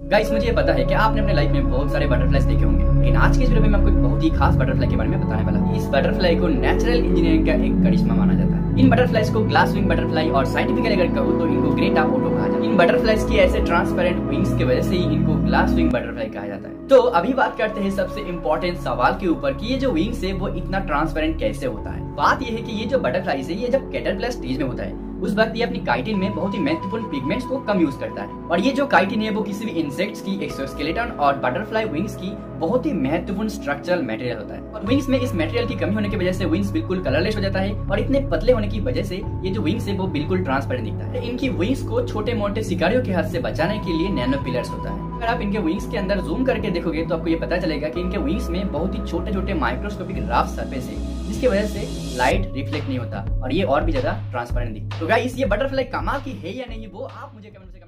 Guys मुझे पता है कि आपने अपने लाइफ में बहुत सारे बटरफ्लाईज देखे होंगे, लेकिन आज के वीडियो में मैं आपको एक बहुत ही खास बटरफ्लाई के बारे में बताने वाला इस बटरफ्लाई को नेचुरल इंजीनियरिंग का एक करिश्मा माना जाता है। इन बटरफ्लाईज को ग्लास विंग बटरफ्लाई और साइंटिफिकली अगर कहूँ तो इनको ग्रेट ऑफ़ ऑटो कहा जाता है। इन बटरफ्लाईज की ऐसे ट्रांसपेरेंट विंग्स की वजह से ही इनको ग्लास विंग बटरफ्लाई कहा जाता है। तो अभी बात करते हैं सबसे इम्पोर्टेंट सवाल के ऊपर कि ये जो विंग्स है, वो इतना ट्रांसपेरेंट कैसे होता है? बात ये है कि ये जो बटरफ्लाईज है, ये जब कैटरपिलर स्टेज में होता है उस वक्त ये अपनी काइटिन में बहुत ही महत्वपूर्ण पिगमेंट्स को कम यूज़ करता है। और ये जो काइटिन है, वो किसी भी इंसेक्ट्स की एक्सोस्केलेटन और बटरफ्लाई विंग्स की बहुत ही महत्वपूर्ण स्ट्रक्चरल मटेरियल होता है। और विंग्स में इस मटेरियल की कमी होने की वजह से विंग्स बिल्कुल कलरलेस हो जाता है और इतने पतले होने की वजह से ये जो विंग्स है, वो बिल्कुल ट्रांसपेरेंट दिखता है। इनकी विंग्स को छोटे मोटे शिकारियों के हाथ से बचाने के लिए नैनो पिलर्स होता है। अगर आप इनके विंग्स के अंदर जूम करके देखोगे तो आपको ये पता चलेगा कि इनके विंग्स में बहुत ही छोटे छोटे माइक्रोस्कोपिक राफ सरफेस है। जिसकी वजह से लाइट रिफ्लेक्ट नहीं होता और ये और भी ज़्यादा ट्रांसपेरेंट दिखता तो गाइस ये बटरफ्लाई कमाल की है या नहीं, वो आप मुझे कमेंट में